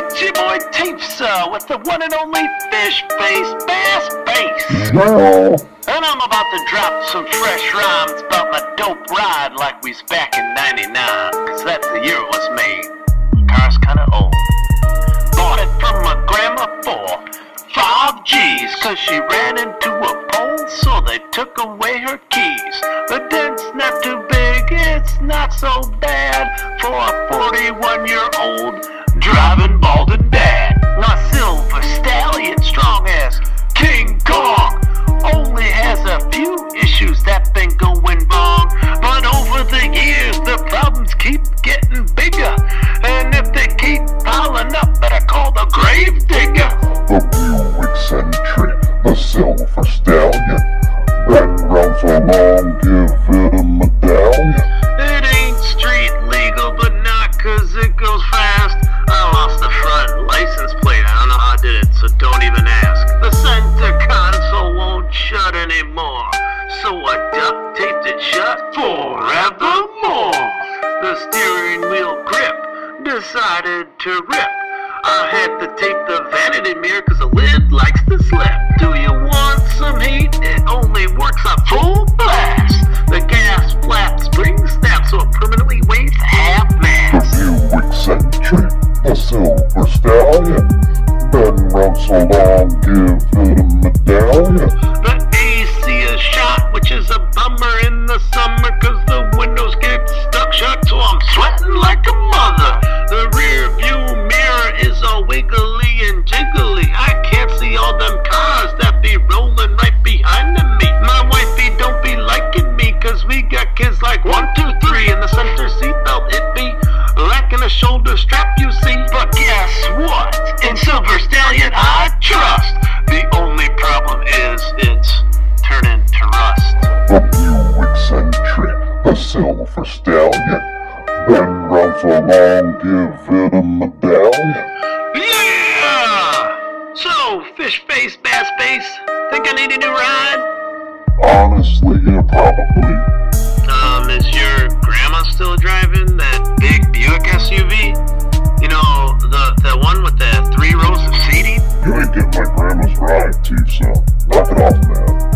It's your boy Tiefsa with the one and only Fish Face Bass Bass. And I'm about to drop some fresh rhymes about my dope ride like we's back in 99. Cause that's the year it was made. My car's kinda old. Bought it from my grandma for five G's. Cause she ran into a pole, so they took away her keys. The dent's not too big, it's not so bad for a 41 year old driving balding dad. My silver stallion, strong as King Kong, only has a few issues that been going wrong. But over the years, the problems keep getting bigger. And if they keep piling up, better call the grave digger. the Buick Century, the silver stallion. Been round so long, give it a it shut forevermore. The steering wheel grip decided to rip. I had to tape the vanity mirror 'cause the lid likes to slip. Do you want some heat? It only works on full blast. The gas flap spring snaps so it permanently weighs half mass. The mass. Buick Century, the silver stallion. Been round so long, give it a medallion. The shoulder strap, you see. But guess what? In Silver Stallion, I trust. The only problem is it's turning to rust. The Buick Century, the silver stallion. Been round so long, give it a medallion. Yeah! So, fish face, bass face, think I need a new ride? Honestly, yeah, probably. Um, is your grandma still driving You ain't get my grandma's ride, Tiefsa. Knock it off, man.